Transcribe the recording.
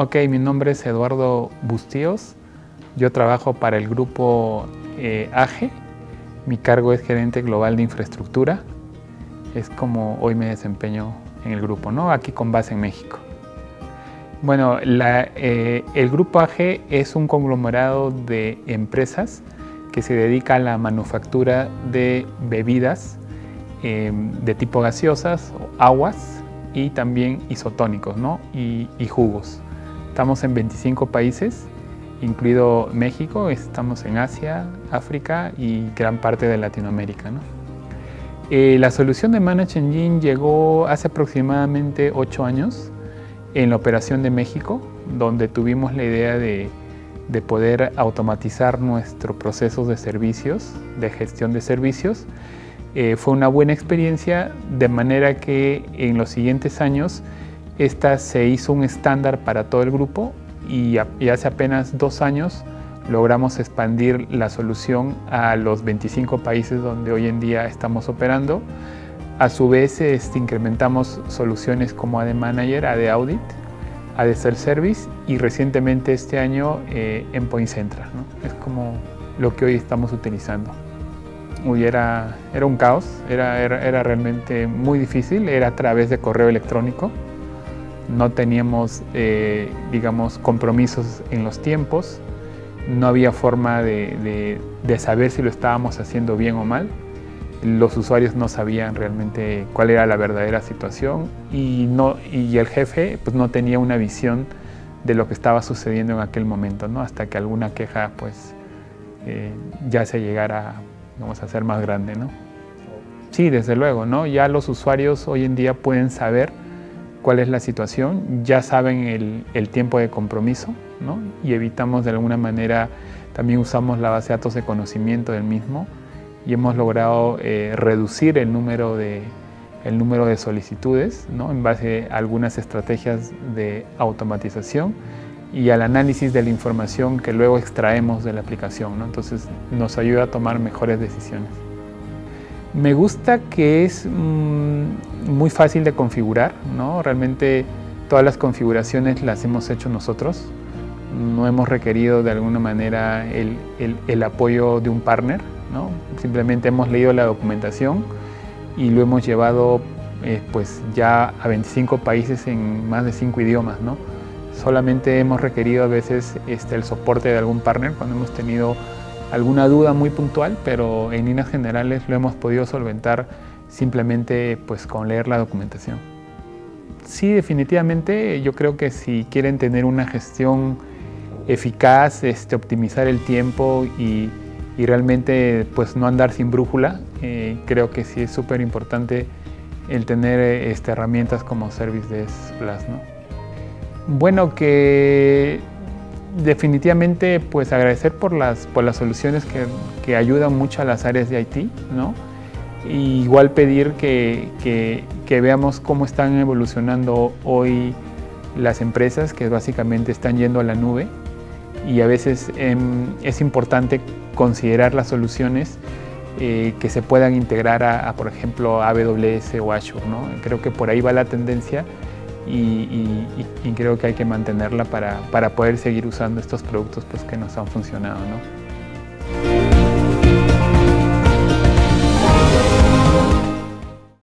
Ok, mi nombre es Eduardo Bustíos. Yo trabajo para el grupo eh, AGE. Mi cargo es gerente global de infraestructura. Es como hoy me desempeño en el grupo, ¿no? Aquí con base en México. Bueno, eh, el grupo AGE es un conglomerado de empresas que se dedica a la manufactura de bebidas em, de tipo gaseosas, aguas y también isotónicos ¿no? y, jugos. Estamos en 25 países, incluido México, estamos en Asia, África y gran parte de Latinoamérica. ¿no? Eh, la solución de Manage Engine llegó hace aproximadamente 8 años en la operación de México, donde tuvimos la idea de de poder automatizar nuestros procesos de servicios, de gestión de servicios. Eh, fue una buena experiencia, de manera que en los siguientes años esta se hizo un estándar para todo el grupo y, hace apenas dos años logramos expandir la solución a los 25 países donde hoy en día estamos operando. A su vez, este, incrementamos soluciones como AD Manager, AD Audit, AD Self Service y recientemente este año eh, en Point Central. Es como lo que hoy estamos utilizando. Uy, era, era un caos, era, era, realmente muy difícil, era a través de correo electrónico. No teníamos, eh, digamos, compromisos en los tiempos, no había forma de, de saber si lo estábamos haciendo bien o mal los usuarios no sabían realmente cuál era la verdadera situación y, no, y el jefe pues, no tenía una visión de lo que estaba sucediendo en aquel momento, ¿no? hasta que alguna queja pues, eh, ya se llegara vamos a ser más grande. ¿no? Sí, desde luego, ¿no? ya los usuarios hoy en día pueden saber cuál es la situación, ya saben el, el tiempo de compromiso ¿no? y evitamos de alguna manera, también usamos la base de datos de conocimiento del mismo y hemos logrado eh, reducir el número de, el número de solicitudes ¿no? en base a algunas estrategias de automatización y al análisis de la información que luego extraemos de la aplicación. ¿no? Entonces nos ayuda a tomar mejores decisiones. Me gusta que es mm, muy fácil de configurar, ¿no? realmente todas las configuraciones las hemos hecho nosotros, no hemos requerido de alguna manera el, el, el apoyo de un partner, ¿no? simplemente hemos leído la documentación y lo hemos llevado eh, pues ya a 25 países en más de 5 idiomas. ¿no? Solamente hemos requerido a veces este, el soporte de algún partner cuando hemos tenido alguna duda muy puntual, pero en líneas generales lo hemos podido solventar simplemente pues, con leer la documentación. Sí, definitivamente yo creo que si quieren tener una gestión eficaz, este, optimizar el tiempo y y realmente pues no andar sin brújula. Eh, creo que sí es súper importante el tener este, herramientas como Service Desk Plus. ¿no? Bueno, que definitivamente pues agradecer por las, por las soluciones que, que ayudan mucho a las áreas de IT, ¿no? Y igual pedir que, que, veamos cómo están evolucionando hoy las empresas que básicamente están yendo a la nube y a veces em, es importante considerar las soluciones eh, que se puedan integrar a, por ejemplo, AWS o Azure. ¿no? Creo que por ahí va la tendencia y, creo que hay que mantenerla para, para, poder seguir usando estos productos pues, que nos han funcionado. ¿no?